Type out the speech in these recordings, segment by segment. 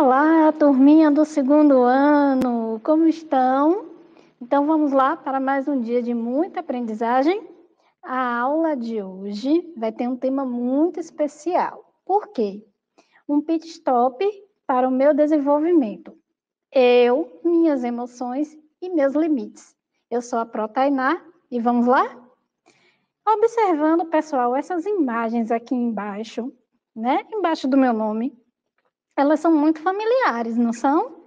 Olá, turminha do segundo ano, como estão? Então vamos lá para mais um dia de muita aprendizagem. A aula de hoje vai ter um tema muito especial. Por quê? Um pit stop para o meu desenvolvimento. Eu, minhas emoções e meus limites. Eu sou a Pro Tainá e vamos lá? Observando, pessoal, essas imagens aqui embaixo, né? Embaixo do meu nome, elas são muito familiares, não são?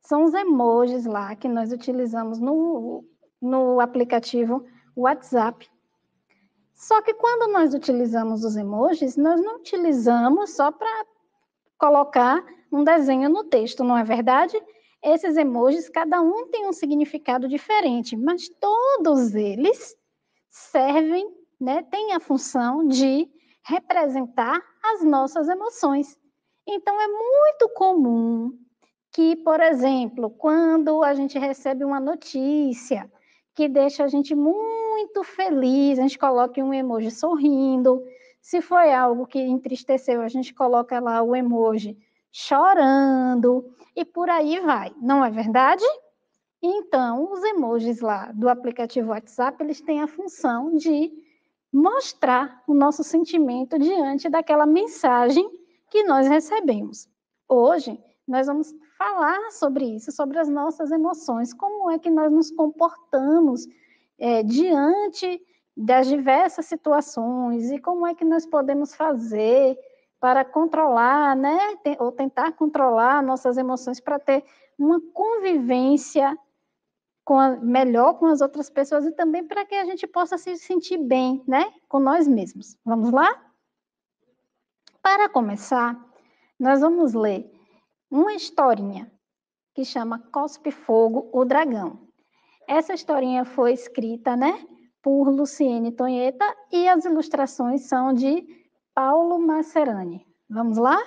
São os emojis lá que nós utilizamos no, no aplicativo WhatsApp. Só que quando nós utilizamos os emojis, nós não utilizamos só para colocar um desenho no texto, não é verdade? Esses emojis, cada um tem um significado diferente, mas todos eles servem, né, têm a função de representar as nossas emoções. Então, é muito comum que, por exemplo, quando a gente recebe uma notícia que deixa a gente muito feliz, a gente coloca um emoji sorrindo. Se foi algo que entristeceu, a gente coloca lá o emoji chorando e por aí vai, não é verdade? Então, os emojis lá do aplicativo WhatsApp, eles têm a função de mostrar o nosso sentimento diante daquela mensagem que nós recebemos. Hoje, nós vamos falar sobre isso, sobre as nossas emoções, como é que nós nos comportamos é, diante das diversas situações e como é que nós podemos fazer para controlar, né, ou tentar controlar nossas emoções para ter uma convivência com a, melhor com as outras pessoas e também para que a gente possa se sentir bem, né, com nós mesmos. Vamos lá? Para começar, nós vamos ler uma historinha que chama Cospe Fogo, o Dragão. Essa historinha foi escrita, né, por Luciene Tonheta e as ilustrações são de Paulo Macerani. Vamos lá?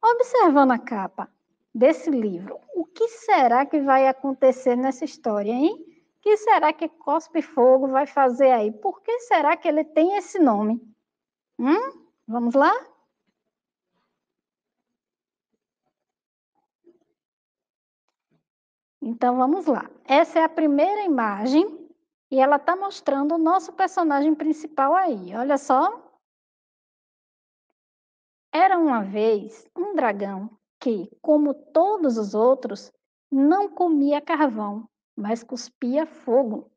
Observando a capa desse livro, o que será que vai acontecer nessa história, hein? O que será que Cospe Fogo vai fazer aí? Por que será que ele tem esse nome? Hum? Vamos lá? Então vamos lá. Essa é a primeira imagem e ela está mostrando o nosso personagem principal aí. Olha só. Era uma vez um dragão que, como todos os outros, não comia carvão, mas cuspia fogo.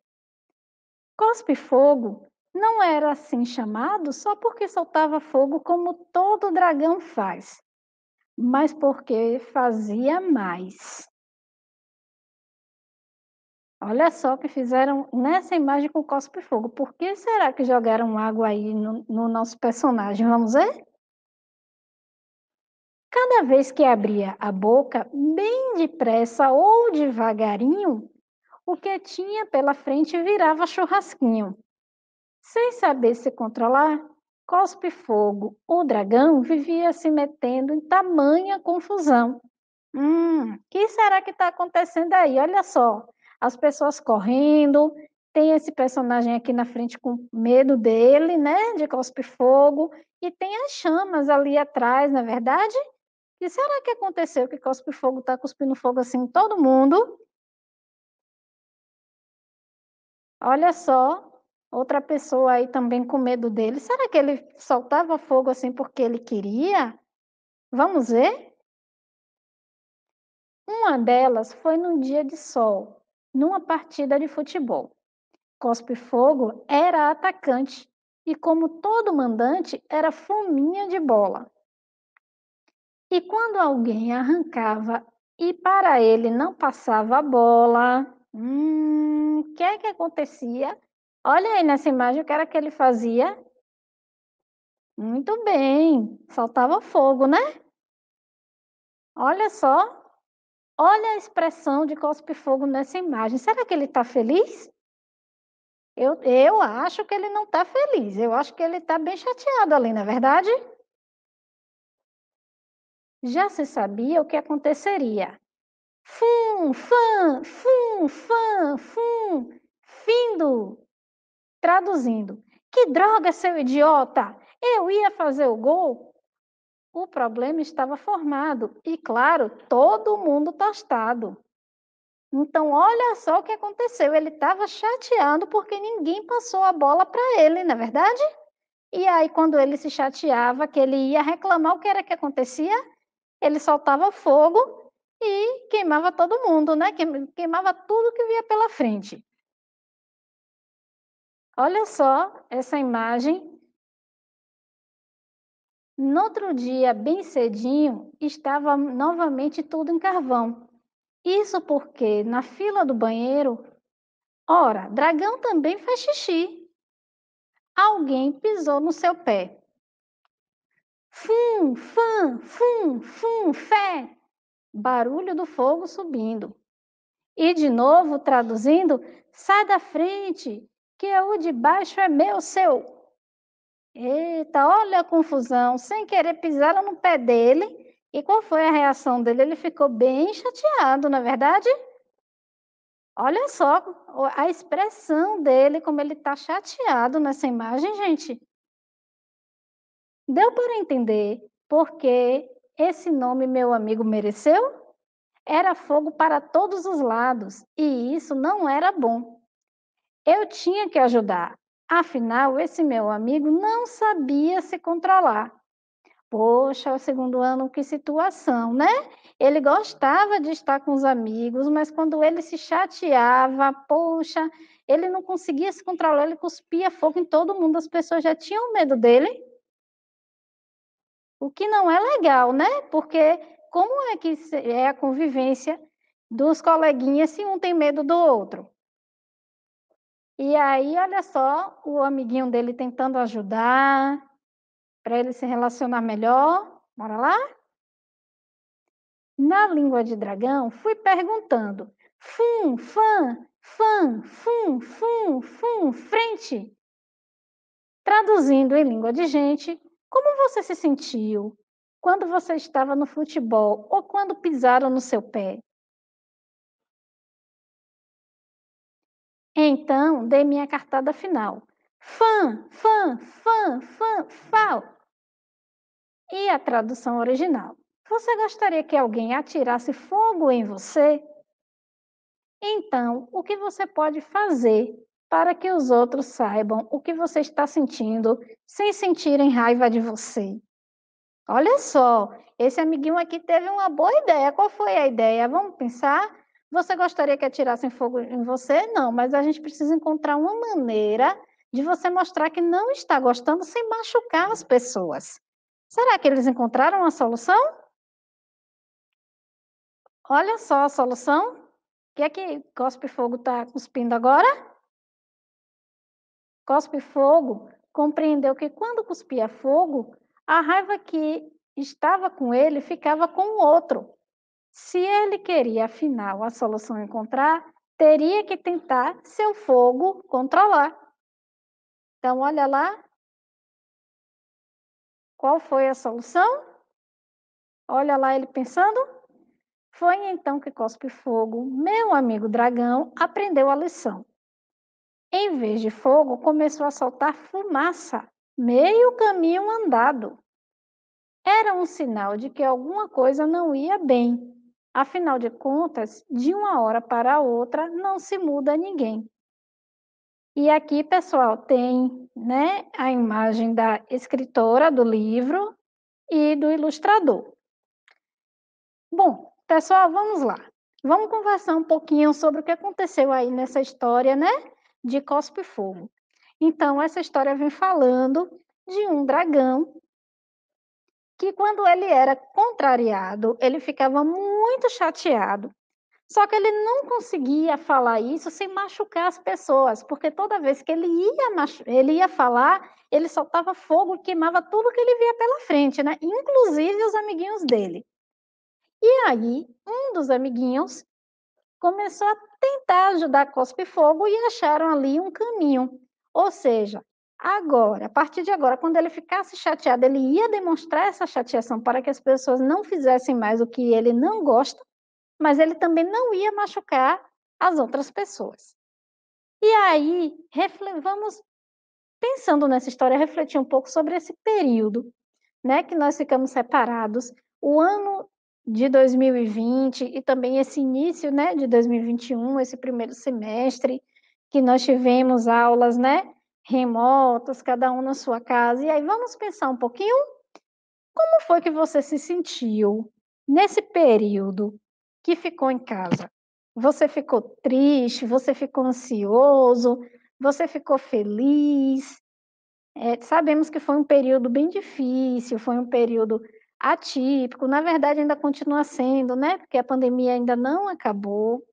Cospe fogo não era assim chamado só porque soltava fogo como todo dragão faz, mas porque fazia mais. Olha só o que fizeram nessa imagem com cospe fogo. Por que será que jogaram água aí no, no nosso personagem? Vamos ver? Cada vez que abria a boca, bem depressa ou devagarinho, o que tinha pela frente virava churrasquinho. Sem saber se controlar, Cospe Fogo, o dragão, vivia se metendo em tamanha confusão. Hum, que será que está acontecendo aí? Olha só, as pessoas correndo, tem esse personagem aqui na frente com medo dele, né, de cospe fogo, e tem as chamas ali atrás, na é verdade? E será que aconteceu que cospe fogo está cuspindo fogo assim em todo mundo? Olha só, outra pessoa aí também com medo dele. Será que ele soltava fogo assim porque ele queria? Vamos ver? Uma delas foi num dia de sol, numa partida de futebol. Cospe Fogo era atacante e, como todo mandante, era fominha de bola. E quando alguém arrancava e para ele não passava a bola, hum, o que é que acontecia? Olha aí nessa imagem o que era que ele fazia. Muito bem, saltava fogo, né? Olha só, Olha a expressão de cospe fogo nessa imagem. Será que ele está feliz? Eu, eu acho que ele não está feliz. Eu acho que ele está bem chateado ali, não é verdade? Já se sabia o que aconteceria. Fum, fã, fum, fã, fum, findo. Traduzindo. Que droga, seu idiota! Eu ia fazer o gol. O problema estava formado e, claro, todo mundo tostado. Então, olha só o que aconteceu. Ele estava chateado porque ninguém passou a bola para ele, não é verdade? E aí, quando ele se chateava, que ele ia reclamar, o que era que acontecia? Ele soltava fogo e queimava todo mundo, né? Queimava tudo que via pela frente. Olha só essa imagem. No outro dia, bem cedinho, estava novamente tudo em carvão. Isso porque na fila do banheiro, ora, dragão também faz xixi. Alguém pisou no seu pé. Fum, fã, fum, fum, fé. Barulho do fogo subindo. E de novo, traduzindo, sai da frente, que o de baixo é meu, seu. Eita, olha a confusão. Sem querer pisaram no pé dele. E qual foi a reação dele? Ele ficou bem chateado, na é verdade? Olha só a expressão dele, como ele está chateado nessa imagem, gente. Deu para entender porque esse nome meu amigo mereceu? Era fogo para todos os lados e isso não era bom. Eu tinha que ajudar, afinal, esse meu amigo não sabia se controlar. Poxa, o segundo ano, que situação, né? Ele gostava de estar com os amigos, mas quando ele se chateava, poxa, ele não conseguia se controlar, ele cuspia fogo em todo mundo, as pessoas já tinham medo dele. O que não é legal, né? Porque como é que é a convivência dos coleguinhas se um tem medo do outro? E aí, olha só, o amiguinho dele tentando ajudar, para ele se relacionar melhor. Bora lá? Na língua de dragão, fui perguntando: fum, fã, fã, fum, fum, fum, frente. Traduzindo em língua de gente, como você se sentiu quando você estava no futebol ou quando pisaram no seu pé? Então, dei minha cartada final. Fã, fã, fã, fã, fal. E a tradução original. Você gostaria que alguém atirasse fogo em você? Então, o que você pode fazer para que os outros saibam o que você está sentindo sem sentirem raiva de você? Olha só, esse amiguinho aqui teve uma boa ideia. Qual foi a ideia? Vamos pensar? Você gostaria que atirassem fogo em você? Não, mas a gente precisa encontrar uma maneira de você mostrar que não está gostando sem machucar as pessoas. Será que eles encontraram a solução? Olha só a solução. O que é que Cospe Fogo está cuspindo agora? Cospe Fogo compreendeu que quando cuspia fogo, a raiva que estava com ele ficava com o outro. Se ele queria, afinal, a solução encontrar, teria que tentar seu fogo controlar. Então, olha lá. Qual foi a solução? Olha lá ele pensando. Foi então que Cospe Fogo, meu amigo dragão, aprendeu a lição. Em vez de fogo, começou a soltar fumaça, meio caminho andado. Era um sinal de que alguma coisa não ia bem. Afinal de contas, de uma hora para outra, não se muda ninguém. E aqui, pessoal, tem né, a imagem da escritora do livro e do ilustrador. Bom, pessoal, vamos lá. Vamos conversar um pouquinho sobre o que aconteceu aí nessa história, né, de Cospe Fogo. Então, essa história vem falando de um dragão que quando ele era contrariado, ele ficava muito chateado só que ele não conseguia falar isso sem machucar as pessoas, porque toda vez que ele ia, ele ia falar, ele soltava fogo queimava tudo que ele via pela frente, né? Inclusive os amiguinhos dele. E aí, um dos amiguinhos começou a tentar ajudar a Cospe Fogo e acharam ali um caminho. Ou seja, agora, a partir de agora, quando ele ficasse chateado, ele ia demonstrar essa chateação para que as pessoas não fizessem mais o que ele não gosta mas ele também não ia machucar as outras pessoas. E aí, vamos, pensando nessa história, refletir um pouco sobre esse período. né, que nós ficamos separados, o ano de 2020 e também esse início, né, de 2021, esse primeiro semestre, que nós tivemos aulas, né, remotas, cada um na sua casa. E aí vamos pensar um pouquinho como foi que você se sentiu nesse período que ficou em casa? Você ficou triste? Você ficou ansioso? Você ficou feliz? É, sabemos que foi um período bem difícil, foi um período atípico, na verdade ainda continua sendo, né? Porque a pandemia ainda não acabou.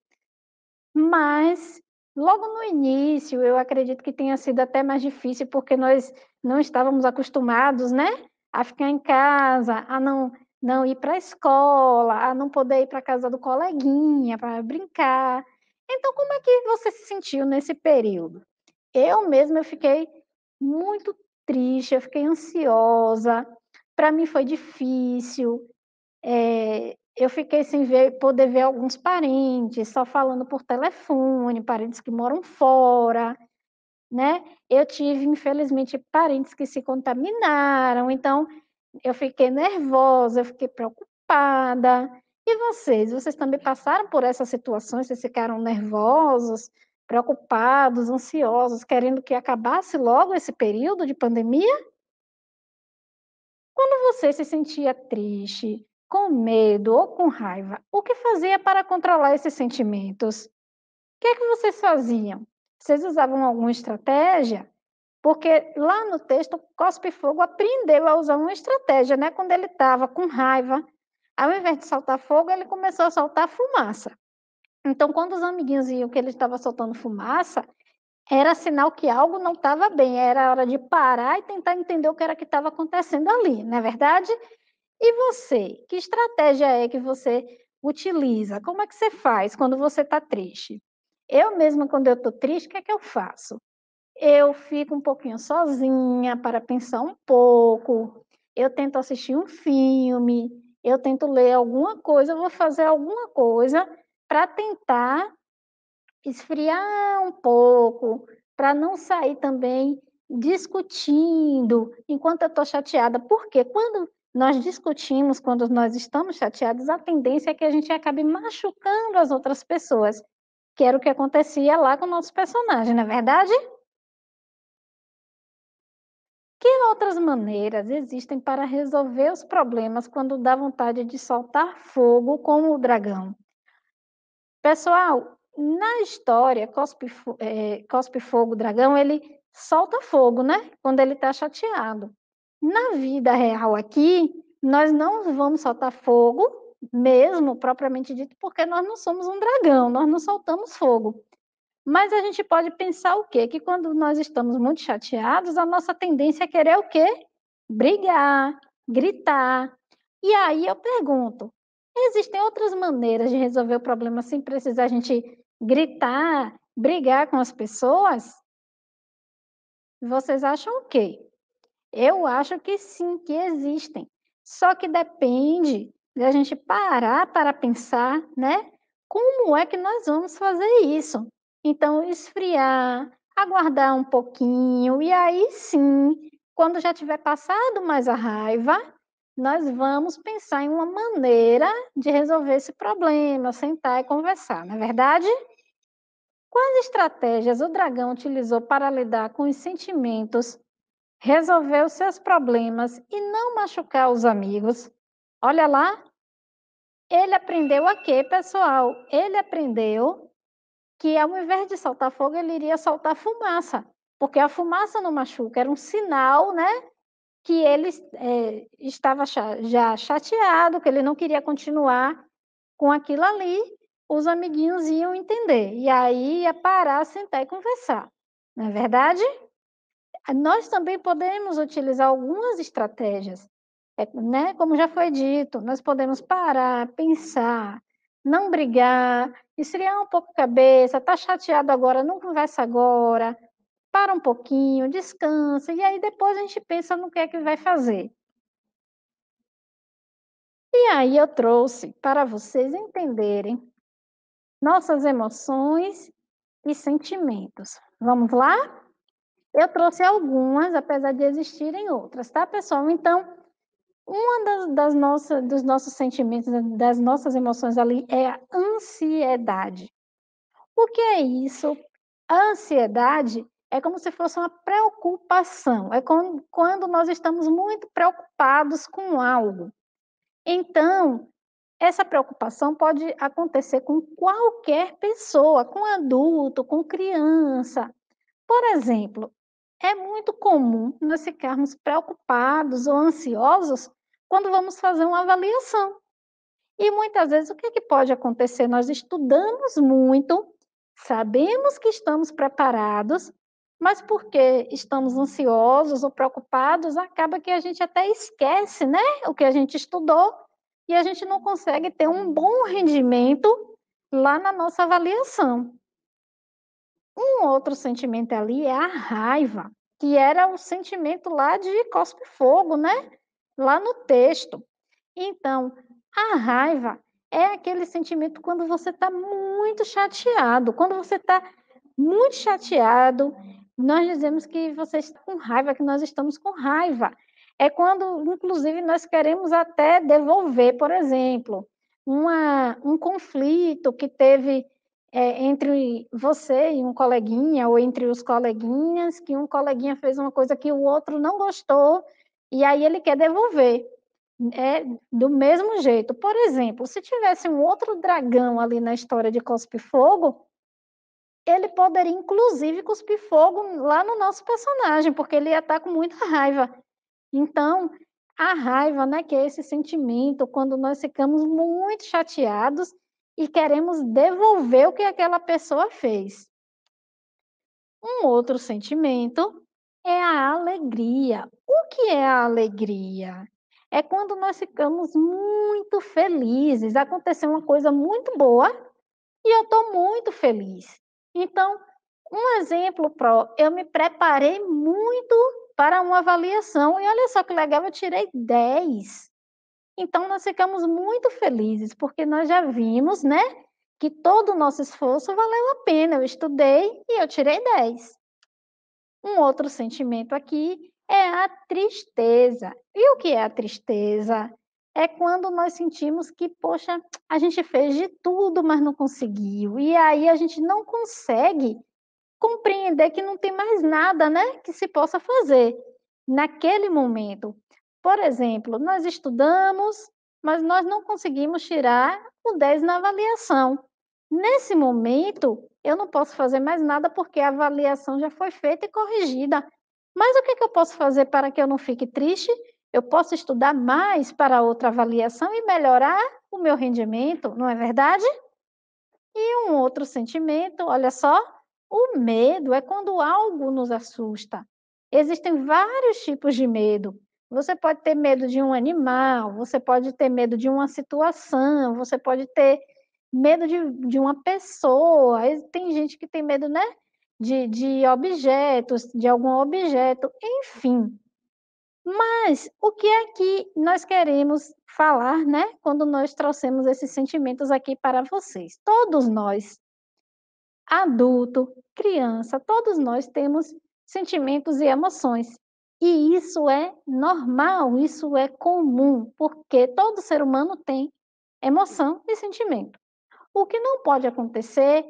Mas logo no início, eu acredito que tenha sido até mais difícil porque nós não estávamos acostumados, né, a ficar em casa, a não não ir para a escola, a não poder ir para a casa do coleguinha para brincar. Então, como é que você se sentiu nesse período? Eu mesma eu fiquei muito triste, eu fiquei ansiosa, para mim foi difícil, é, eu fiquei sem ver, poder ver alguns parentes, só falando por telefone, parentes que moram fora, né? Eu tive, infelizmente, parentes que se contaminaram, então eu fiquei nervosa, eu fiquei preocupada. E vocês? Vocês também passaram por essas situações? Vocês ficaram nervosos, preocupados, ansiosos, querendo que acabasse logo esse período de pandemia? Quando você se sentia triste, com medo ou com raiva, o que fazia para controlar esses sentimentos? O que é que vocês faziam? Vocês usavam alguma estratégia? Porque lá no texto, Cospe Fogo aprendeu a usar uma estratégia, né? Quando ele estava com raiva, ao invés de soltar fogo, ele começou a soltar fumaça. Então, quando os amiguinhos viam que ele estava soltando fumaça, era sinal que algo não estava bem, era hora de parar e tentar entender o que era que estava acontecendo ali, não é verdade? E você, que estratégia é que você utiliza? Como é que você faz quando você está triste? Eu mesma, quando eu estou triste, o que é que eu faço? eu fico um pouquinho sozinha para pensar um pouco, eu tento assistir um filme, eu tento ler alguma coisa, eu vou fazer alguma coisa para tentar esfriar um pouco, para não sair também discutindo enquanto eu estou chateada. Porque quando nós discutimos, quando nós estamos chateados, a tendência é que a gente acabe machucando as outras pessoas, que era o que acontecia lá com o nosso personagem, não é verdade? Que outras maneiras existem para resolver os problemas quando dá vontade de soltar fogo como o dragão? Pessoal, na história, Cospe, é, Cospe Fogo Dragão, ele solta fogo, né? Quando ele está chateado. Na vida real aqui, nós não vamos soltar fogo, mesmo propriamente dito, porque nós não somos um dragão, nós não soltamos fogo. Mas a gente pode pensar o quê? Que quando nós estamos muito chateados, a nossa tendência é querer o quê? Brigar, gritar. E aí eu pergunto: existem outras maneiras de resolver o problema sem precisar a gente gritar, brigar com as pessoas? Vocês acham o quê? Eu acho que sim, que existem. Só que depende da gente parar para pensar, né? Como é que nós vamos fazer isso? Então, esfriar, aguardar um pouquinho, e aí sim, quando já tiver passado mais a raiva, nós vamos pensar em uma maneira de resolver esse problema, sentar e conversar, não é verdade? Quais estratégias o dragão utilizou para lidar com os sentimentos, resolver os seus problemas e não machucar os amigos? Olha lá. Ele aprendeu a quê, pessoal? Ele aprendeu que ao invés de soltar fogo, ele iria soltar fumaça, porque a fumaça não machuca, era um sinal, né, que ele é, estava já chateado, que ele não queria continuar com aquilo ali, os amiguinhos iam entender, e aí ia parar, sentar e conversar, não é verdade? Nós também podemos utilizar algumas estratégias, é, né? Como já foi dito, nós podemos parar, pensar, não brigar, esfriar um pouco a cabeça, tá chateado agora, não conversa agora, para um pouquinho, descansa, e aí depois a gente pensa no que é que vai fazer. E aí eu trouxe para vocês entenderem nossas emoções e sentimentos. Vamos lá? Eu trouxe algumas, apesar de existirem outras, tá, pessoal? Então, uma das, das nossas, dos nossos sentimentos, das nossas emoções ali é a ansiedade. O que é isso? A ansiedade é como se fosse uma preocupação, é quando nós estamos muito preocupados com algo. Então, essa preocupação pode acontecer com qualquer pessoa, com adulto, com criança. Por exemplo, é muito comum nós ficarmos preocupados ou ansiosos quando vamos fazer uma avaliação. E muitas vezes o que, é que pode acontecer? Nós estudamos muito, sabemos que estamos preparados, mas porque estamos ansiosos ou preocupados, acaba que a gente até esquece né, o que a gente estudou e a gente não consegue ter um bom rendimento lá na nossa avaliação. Um outro sentimento ali é a raiva, que era o sentimento lá de cospe-fogo, né? lá no texto. Então, a raiva é aquele sentimento quando você está muito chateado. Quando você está muito chateado, nós dizemos que você está com raiva, que nós estamos com raiva. É quando, inclusive, nós queremos até devolver, por exemplo, uma, um conflito que teve é, entre você e um coleguinha, ou entre os coleguinhas, que um coleguinha fez uma coisa que o outro não gostou, e aí ele quer devolver. É do mesmo jeito. Por exemplo, se tivesse um outro dragão ali na história de Cospe Fogo, ele poderia inclusive cuspir fogo lá no nosso personagem, porque ele ia estar com muita raiva. Então, a raiva, né, que é esse sentimento quando nós ficamos muito chateados e queremos devolver o que aquela pessoa fez. Um outro sentimento é a alegria. O que é a alegria? É quando nós ficamos muito felizes. Aconteceu uma coisa muito boa e eu estou muito feliz. Então, um exemplo pro, eu me preparei muito para uma avaliação e olha só que legal, eu tirei 10. Então, nós ficamos muito felizes, porque nós já vimos, né, que todo o nosso esforço valeu a pena. Eu estudei e eu tirei 10. Um outro sentimento aqui é a tristeza. E o que é a tristeza? É quando nós sentimos que, poxa, a gente fez de tudo, mas não conseguiu. E aí a gente não consegue compreender que não tem mais nada, né, que se possa fazer naquele momento. Por exemplo, nós estudamos, mas nós não conseguimos tirar o 10 na avaliação. Nesse momento, eu não posso fazer mais nada porque a avaliação já foi feita e corrigida. Mas o que, que eu posso fazer para que eu não fique triste? Eu posso estudar mais para outra avaliação e melhorar o meu rendimento, não é verdade? E um outro sentimento, olha só, o medo é quando algo nos assusta. Existem vários tipos de medo. Você pode ter medo de um animal, você pode ter medo de uma situação, você pode ter medo de, de uma pessoa. Tem gente que tem medo, né? De, de objetos, de algum objeto, enfim. Mas o que é que nós queremos falar, né? Quando nós trouxemos esses sentimentos aqui para vocês? Todos nós, adulto, criança, todos nós temos sentimentos e emoções. E isso é normal, isso é comum, porque todo ser humano tem emoção e sentimento. O que não pode acontecer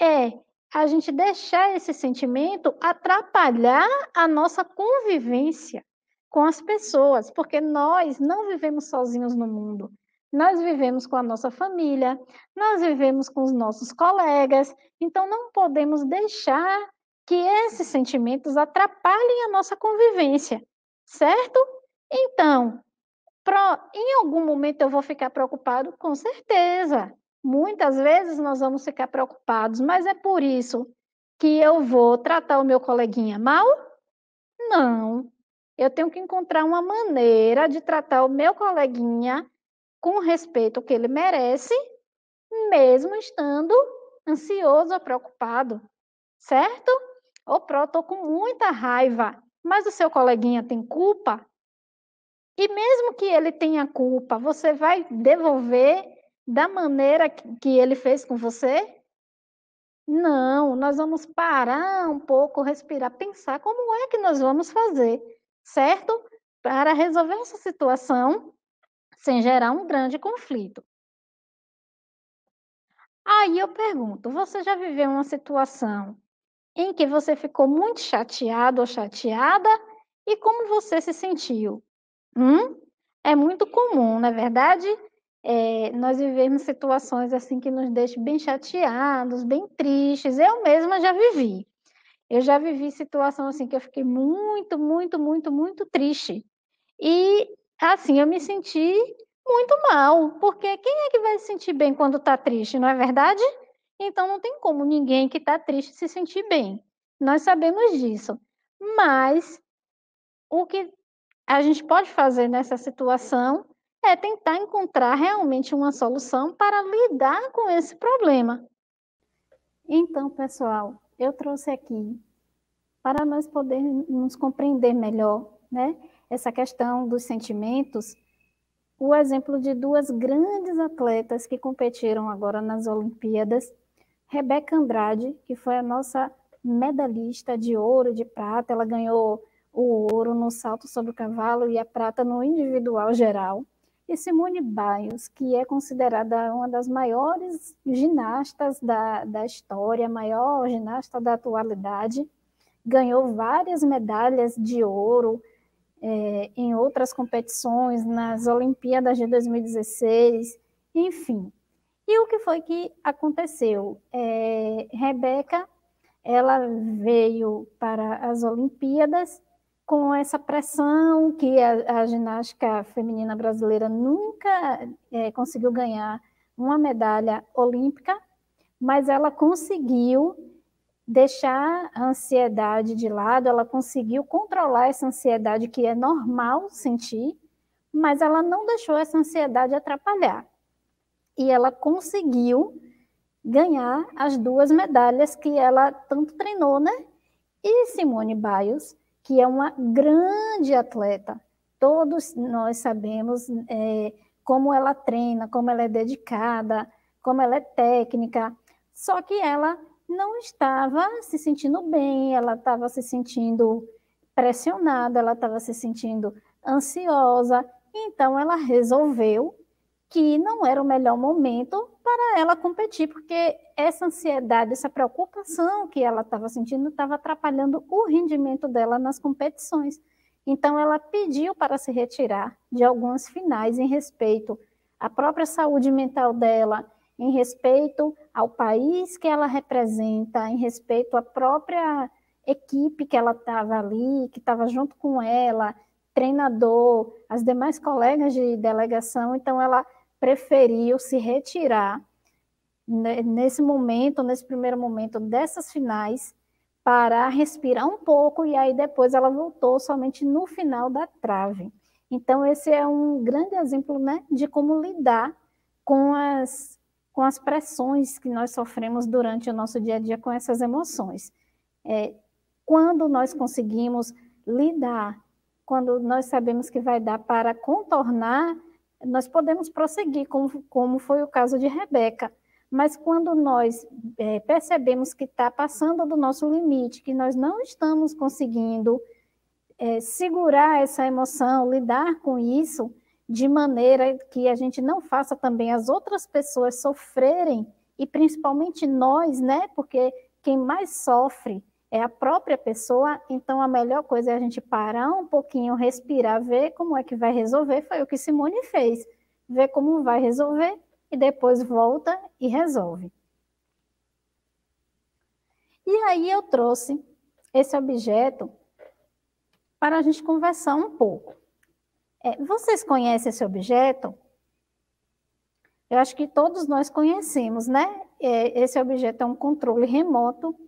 é a gente deixar esse sentimento atrapalhar a nossa convivência com as pessoas, porque nós não vivemos sozinhos no mundo. Nós vivemos com a nossa família, nós vivemos com os nossos colegas, então não podemos deixar que esses sentimentos atrapalhem a nossa convivência, certo? Então, pro, em algum momento eu vou ficar preocupado? Com certeza. Muitas vezes nós vamos ficar preocupados, mas é por isso que eu vou tratar o meu coleguinha mal? Não. Eu tenho que encontrar uma maneira de tratar o meu coleguinha com o respeito que ele merece, mesmo estando ansioso ou preocupado, certo? Ô, Pro, estou com muita raiva, mas o seu coleguinha tem culpa? E mesmo que ele tenha culpa, você vai devolver da maneira que ele fez com você? Não, nós vamos parar um pouco, respirar, pensar como é que nós vamos fazer, certo? para resolver essa situação sem gerar um grande conflito. Aí eu pergunto: você já viveu uma situação em que você ficou muito chateado ou chateada e como você se sentiu? Hum? É muito comum, na é verdade, é, nós vivemos situações assim que nos deixam bem chateados, bem tristes. Eu mesma já vivi. Eu já vivi situação assim que eu fiquei muito, muito, muito, muito triste. E assim, eu me senti muito mal, porque quem é que vai se sentir bem quando está triste, não é verdade? Então não tem como ninguém que está triste se sentir bem. Nós sabemos disso. Mas o que a gente pode fazer nessa situação é tentar encontrar realmente uma solução para lidar com esse problema. Então, pessoal, eu trouxe aqui para nós podermos compreender melhor, né? Essa questão dos sentimentos, o exemplo de duas grandes atletas que competiram agora nas Olimpíadas, Rebeca Andrade, que foi a nossa medalhista de ouro de prata, ela ganhou o ouro no salto sobre o cavalo e a prata no individual geral. E Simone Biles, que é considerada uma das maiores ginastas da, da história, maior ginasta da atualidade, ganhou várias medalhas de ouro é, em outras competições, nas Olimpíadas de 2016, enfim. E o que foi que aconteceu? É, Rebeca, ela veio para as Olimpíadas com essa pressão que a, a ginástica feminina brasileira nunca é, conseguiu ganhar uma medalha olímpica, mas ela conseguiu deixar a ansiedade de lado, ela conseguiu controlar essa ansiedade que é normal sentir, mas ela não deixou essa ansiedade atrapalhar. E ela conseguiu ganhar as duas medalhas que ela tanto treinou, né? E Simone Biles que é uma grande atleta. Todos nós sabemos é, como ela treina, como ela é dedicada, como ela é técnica. Só que ela não estava se sentindo bem, ela estava se sentindo pressionada, ela estava se sentindo ansiosa. Então, ela resolveu que não era o melhor momento para ela competir, porque essa ansiedade, essa preocupação que ela estava sentindo estava atrapalhando o rendimento dela nas competições. Então, ela pediu para se retirar de algumas finais em respeito à própria saúde mental dela, em respeito ao país que ela representa, em respeito à própria equipe que ela estava ali, que estava junto com ela, treinador, as demais colegas de delegação. Então, ela preferiu se retirar nesse momento, nesse primeiro momento dessas finais, para respirar um pouco e aí depois ela voltou somente no final da trave. Então esse é um grande exemplo, né, de como lidar com as com as pressões que nós sofremos durante o nosso dia a dia com essas emoções. É, quando nós conseguimos lidar, quando nós sabemos que vai dar para contornar nós podemos prosseguir, como, como foi o caso de Rebeca. Mas quando nós é, percebemos que está passando do nosso limite, que nós não estamos conseguindo é, segurar essa emoção, lidar com isso, de maneira que a gente não faça também as outras pessoas sofrerem, e principalmente nós, né? Porque quem mais sofre é a própria pessoa, então a melhor coisa é a gente parar um pouquinho, respirar, ver como é que vai resolver. Foi o que Simone fez. Ver como vai resolver e depois volta e resolve. E aí eu trouxe esse objeto para a gente conversar um pouco. É, vocês conhecem esse objeto? Eu acho que todos nós conhecemos, né? É, esse objeto é um controle remoto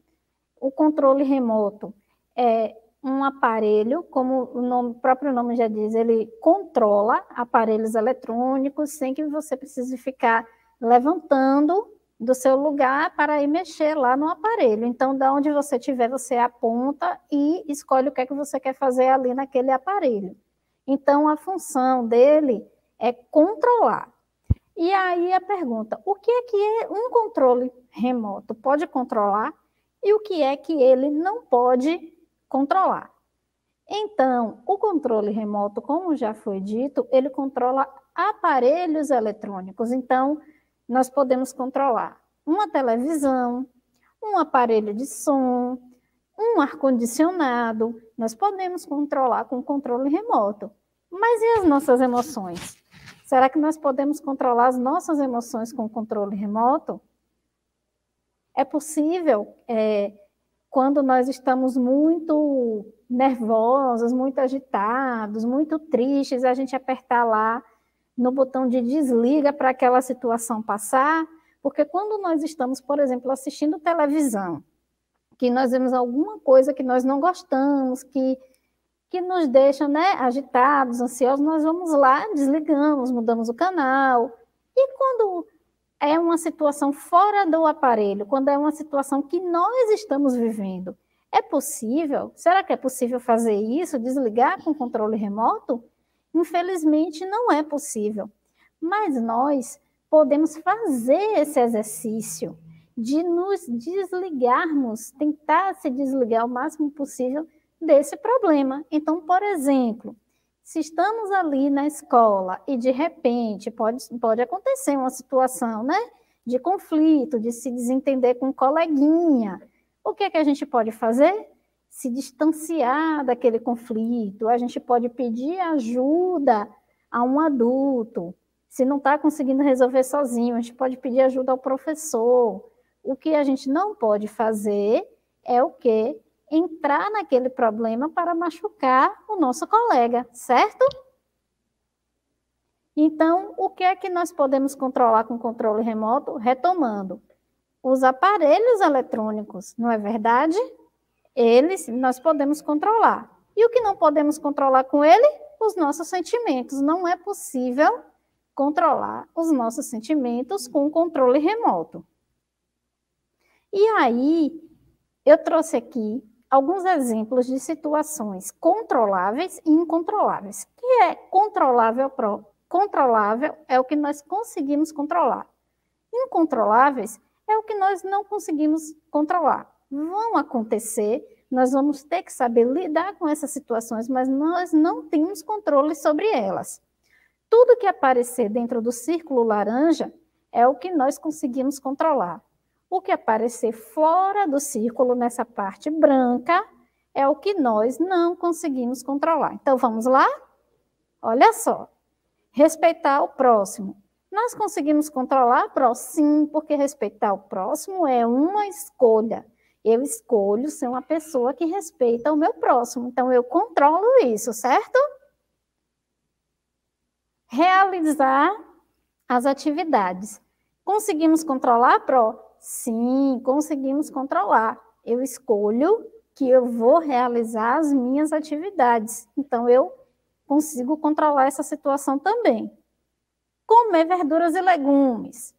o controle remoto é um aparelho, como o, nome, o próprio nome já diz, ele controla aparelhos eletrônicos sem que você precise ficar levantando do seu lugar para ir mexer lá no aparelho. Então, da onde você estiver, você aponta e escolhe o que é que você quer fazer ali naquele aparelho. Então, a função dele é controlar. E aí a pergunta: o que é que é um controle remoto? Pode controlar? E o que é que ele não pode controlar. Então, o controle remoto, como já foi dito, ele controla aparelhos eletrônicos. Então, nós podemos controlar uma televisão, um aparelho de som, um ar-condicionado. Nós podemos controlar com controle remoto. Mas e as nossas emoções? Será que nós podemos controlar as nossas emoções com controle remoto? É possível, é, quando nós estamos muito nervosos, muito agitados, muito tristes, a gente apertar lá no botão de desliga para aquela situação passar, porque quando nós estamos, por exemplo, assistindo televisão, que nós vemos alguma coisa que nós não gostamos, que, que nos deixa né, agitados, ansiosos, nós vamos lá, desligamos, mudamos o canal. E quando é uma situação fora do aparelho, quando é uma situação que nós estamos vivendo, é possível? Será que é possível fazer isso, desligar com controle remoto? Infelizmente, não é possível. Mas nós podemos fazer esse exercício de nos desligarmos, tentar se desligar o máximo possível desse problema. Então, por exemplo, se estamos ali na escola e de repente pode, pode acontecer uma situação né, de conflito, de se desentender com um coleguinha, o que, é que a gente pode fazer? Se distanciar daquele conflito, a gente pode pedir ajuda a um adulto. Se não está conseguindo resolver sozinho, a gente pode pedir ajuda ao professor. O que a gente não pode fazer é o quê? Entrar naquele problema para machucar o nosso colega, certo? Então, o que é que nós podemos controlar com controle remoto? Retomando, os aparelhos eletrônicos, não é verdade? Eles nós podemos controlar. E o que não podemos controlar com ele? Os nossos sentimentos. Não é possível controlar os nossos sentimentos com controle remoto. E aí, eu trouxe aqui alguns exemplos de situações controláveis e incontroláveis. O que é controlável? Controlável é o que nós conseguimos controlar. Incontroláveis é o que nós não conseguimos controlar. Vão acontecer, nós vamos ter que saber lidar com essas situações, mas nós não temos controle sobre elas. Tudo que aparecer dentro do círculo laranja é o que nós conseguimos controlar. O que aparecer fora do círculo, nessa parte branca, é o que nós não conseguimos controlar. Então, vamos lá? Olha só. Respeitar o próximo. Nós conseguimos controlar o Sim, porque respeitar o próximo é uma escolha. Eu escolho ser uma pessoa que respeita o meu próximo. Então, eu controlo isso, certo? Realizar as atividades. Conseguimos controlar, Pro? Sim, conseguimos controlar. Eu escolho que eu vou realizar as minhas atividades. Então, eu consigo controlar essa situação também comer verduras e legumes.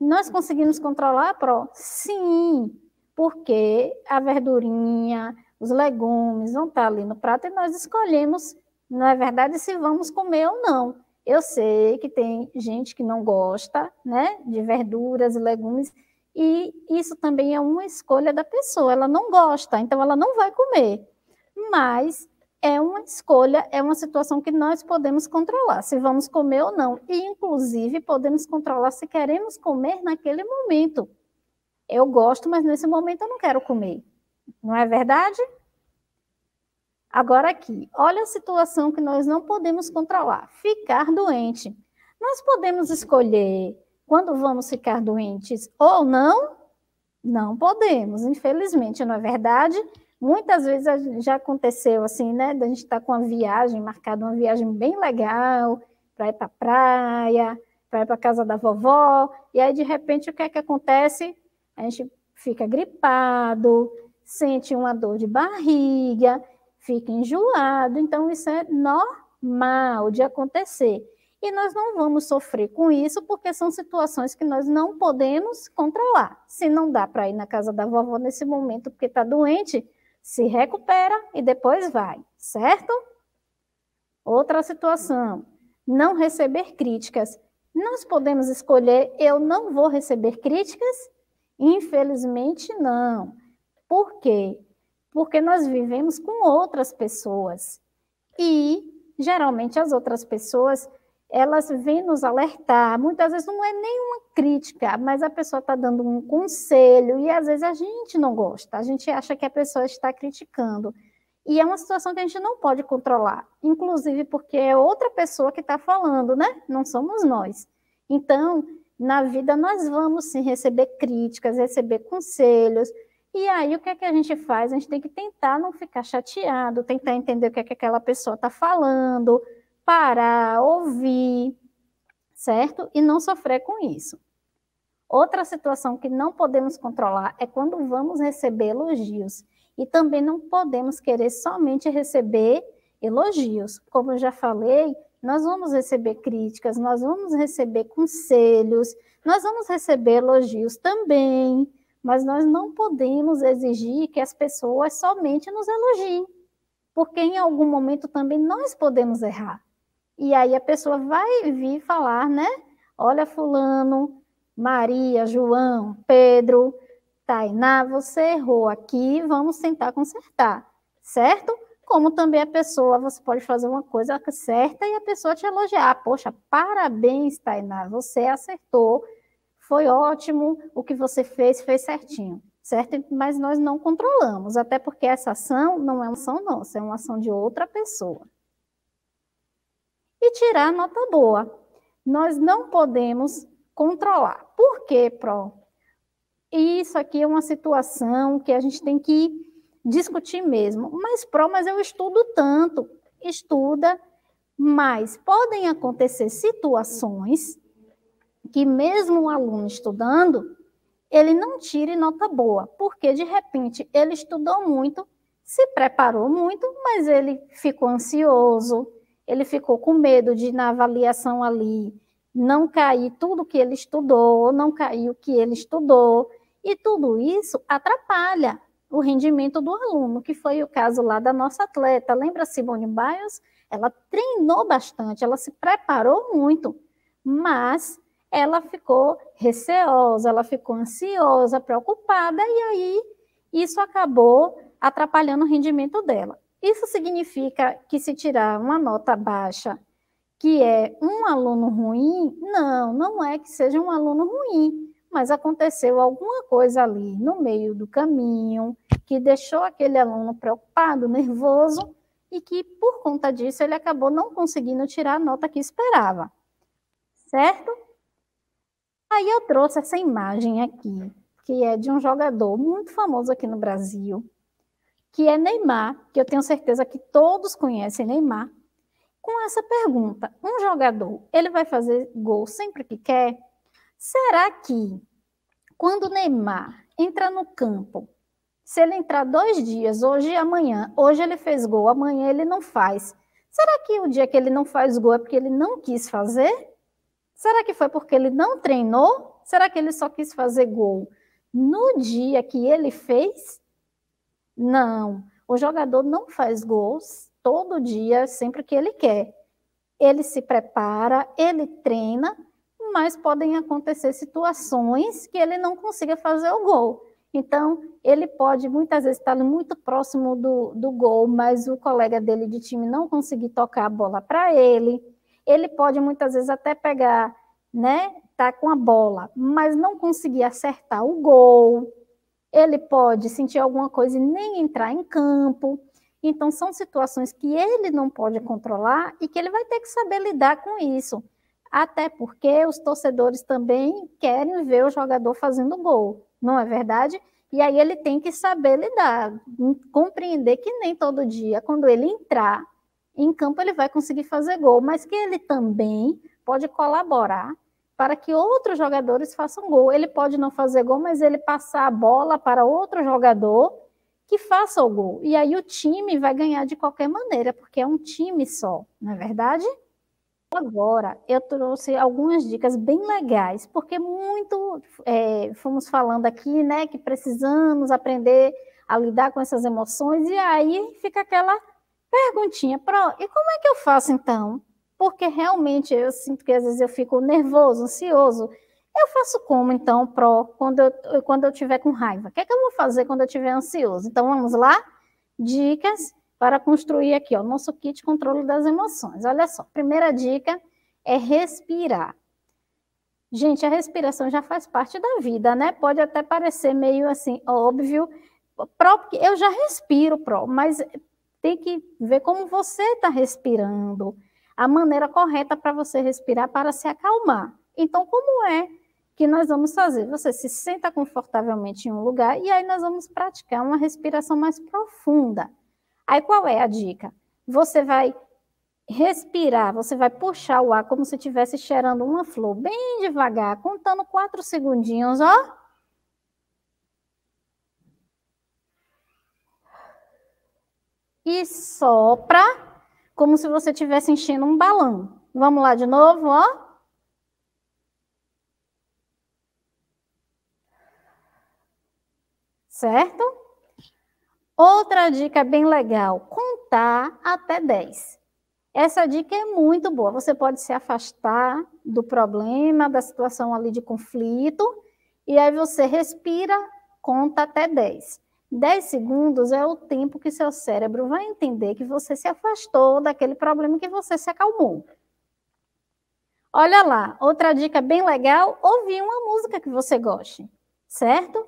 Nós conseguimos controlar PRO? Sim, porque a verdurinha, os legumes vão estar ali no prato e nós escolhemos, na é verdade, se vamos comer ou não. Eu sei que tem gente que não gosta, né, de verduras e legumes, e isso também é uma escolha da pessoa. Ela não gosta, então ela não vai comer. Mas é uma escolha, é uma situação que nós podemos controlar, se vamos comer ou não. E, inclusive, podemos controlar se queremos comer naquele momento. Eu gosto, mas nesse momento eu não quero comer. Não é verdade? Agora aqui, olha a situação que nós não podemos controlar: ficar doente. Nós podemos escolher quando vamos ficar doentes ou não? Não podemos, infelizmente, não é verdade? Muitas vezes já aconteceu assim, né? Da gente estar tá com uma viagem, marcada uma viagem bem legal, para ir para praia, para ir para casa da vovó, e aí de repente o que é que acontece? A gente fica gripado, sente uma dor de barriga, fica enjoado, então isso é normal de acontecer. E nós não vamos sofrer com isso porque são situações que nós não podemos controlar. Se não dá para ir na casa da vovó nesse momento porque está doente, se recupera e depois vai, certo? Outra situação, não receber críticas. Nós podemos escolher, eu não vou receber críticas? Infelizmente, não. Por quê? porque nós vivemos com outras pessoas. E, geralmente, as outras pessoas, elas vêm nos alertar. Muitas vezes não é nenhuma crítica, mas a pessoa está dando um conselho e, às vezes, a gente não gosta. A gente acha que a pessoa está criticando. E é uma situação que a gente não pode controlar, inclusive porque é outra pessoa que está falando, né? Não somos nós. Então, na vida, nós vamos sim receber críticas, receber conselhos, e aí, o que é que a gente faz? A gente tem que tentar não ficar chateado, tentar entender o que é que aquela pessoa está falando, parar, ouvir, certo? E não sofrer com isso. Outra situação que não podemos controlar é quando vamos receber elogios. E também não podemos querer somente receber elogios. Como eu já falei, nós vamos receber críticas, nós vamos receber conselhos, nós vamos receber elogios também mas nós não podemos exigir que as pessoas somente nos elogiem, porque em algum momento também nós podemos errar. E aí a pessoa vai vir falar, né? Olha, Fulano, Maria, João, Pedro, Tainá, você errou aqui, vamos tentar consertar, certo? Como também a pessoa, você pode fazer uma coisa certa e a pessoa te elogiar. Poxa, parabéns, Tainá, você acertou foi ótimo, o que você fez, fez certinho, certo? Mas nós não controlamos, até porque essa ação não é uma ação nossa, é uma ação de outra pessoa. E tirar nota boa. Nós não podemos controlar. Por quê, Pro? Isso aqui é uma situação que a gente tem que discutir mesmo. Mas, Pro, mas eu estudo tanto. Estuda, mas podem acontecer situações que mesmo um aluno estudando, ele não tire nota boa, porque de repente ele estudou muito, se preparou muito, mas ele ficou ansioso, ele ficou com medo de na avaliação ali não cair tudo que ele estudou, não cair o que ele estudou, e tudo isso atrapalha o rendimento do aluno, que foi o caso lá da nossa atleta. Lembra Simone Biles? Ela treinou bastante, ela se preparou muito, mas ela ficou receosa, ela ficou ansiosa, preocupada, e aí isso acabou atrapalhando o rendimento dela. Isso significa que se tirar uma nota baixa, que é um aluno ruim, não, não é que seja um aluno ruim, mas aconteceu alguma coisa ali no meio do caminho que deixou aquele aluno preocupado, nervoso, e que por conta disso ele acabou não conseguindo tirar a nota que esperava. Certo? Aí eu trouxe essa imagem aqui, que é de um jogador muito famoso aqui no Brasil, que é Neymar, que eu tenho certeza que todos conhecem Neymar, com essa pergunta: um jogador, ele vai fazer gol sempre que quer? Será que quando Neymar entra no campo, se ele entrar dois dias, hoje e amanhã, hoje ele fez gol, amanhã ele não faz, será que o dia que ele não faz gol é porque ele não quis fazer? Será que foi porque ele não treinou? Será que ele só quis fazer gol no dia que ele fez? Não. O jogador não faz gols todo dia, sempre que ele quer. Ele se prepara, ele treina, mas podem acontecer situações que ele não consiga fazer o gol. Então, ele pode muitas vezes estar muito próximo do, do gol, mas o colega dele de time não conseguir tocar a bola para ele ele pode muitas vezes até pegar, né, tá com a bola, mas não conseguir acertar o gol. Ele pode sentir alguma coisa e nem entrar em campo. Então são situações que ele não pode controlar e que ele vai ter que saber lidar com isso. Até porque os torcedores também querem ver o jogador fazendo gol, não é verdade? E aí ele tem que saber lidar, compreender que nem todo dia, quando ele entrar, em campo ele vai conseguir fazer gol, mas que ele também pode colaborar para que outros jogadores façam gol. Ele pode não fazer gol, mas ele passar a bola para outro jogador que faça o gol. E aí o time vai ganhar de qualquer maneira, porque é um time só, não é verdade? Agora, eu trouxe algumas dicas bem legais, porque muito é, fomos falando aqui, né, que precisamos aprender a lidar com essas emoções, e aí fica aquela Perguntinha, Pro, e como é que eu faço então? Porque realmente eu sinto que às vezes eu fico nervoso, ansioso. Eu faço como então, Pro, quando eu, quando eu tiver com raiva? O que, é que eu vou fazer quando eu estiver ansioso? Então vamos lá? dicas para construir aqui, ó, nosso kit controle das emoções. Olha só, primeira dica é respirar. Gente, a respiração já faz parte da vida, né? Pode até parecer meio assim, óbvio. Próprio, eu já respiro, pró, mas tem que ver como você está respirando, a maneira correta para você respirar para se acalmar. Então, como é que nós vamos fazer? Você se senta confortavelmente em um lugar e aí nós vamos praticar uma respiração mais profunda. Aí qual é a dica? Você vai respirar, você vai puxar o ar como se estivesse cheirando uma flor, bem devagar, contando quatro segundinhos, ó. E sopra como se você estivesse enchendo um balão. Vamos lá de novo, ó. Certo? Outra dica bem legal, contar até 10. Essa dica é muito boa. Você pode se afastar do problema, da situação ali de conflito, e aí você respira, conta até 10. 10 segundos é o tempo que seu cérebro vai entender que você se afastou daquele problema que você se acalmou. Olha lá, outra dica bem legal, ouvir uma música que você goste, certo?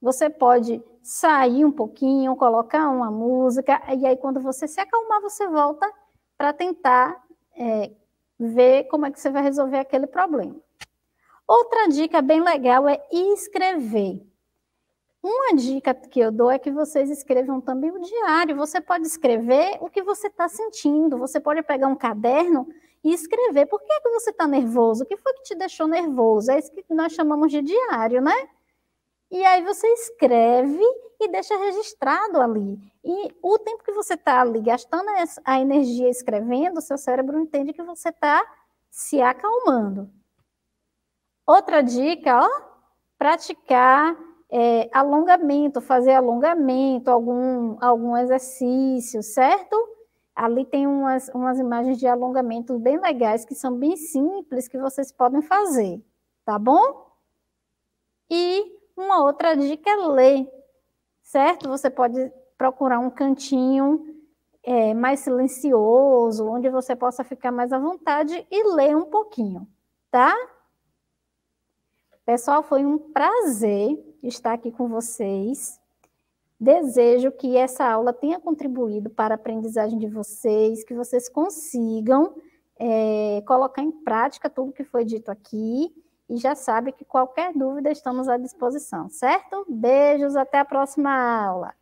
Você pode sair um pouquinho, colocar uma música, e aí quando você se acalmar, você volta para tentar é, ver como é que você vai resolver aquele problema. Outra dica bem legal é escrever. Uma dica que eu dou é que vocês escrevam também o diário. Você pode escrever o que você está sentindo. Você pode pegar um caderno e escrever. Por que, que você está nervoso? O que foi que te deixou nervoso? É isso que nós chamamos de diário, né? E aí você escreve e deixa registrado ali. E o tempo que você está ali gastando a energia escrevendo, seu cérebro entende que você está se acalmando. Outra dica, ó, praticar é, alongamento, fazer alongamento, algum, algum exercício, certo? Ali tem umas, umas imagens de alongamento bem legais, que são bem simples, que vocês podem fazer, tá bom? E uma outra dica é ler, certo? Você pode procurar um cantinho é, mais silencioso, onde você possa ficar mais à vontade e ler um pouquinho, tá? Pessoal, foi um prazer estar aqui com vocês. Desejo que essa aula tenha contribuído para a aprendizagem de vocês, que vocês consigam é, colocar em prática tudo que foi dito aqui e já sabe que qualquer dúvida estamos à disposição, certo? Beijos, até a próxima aula.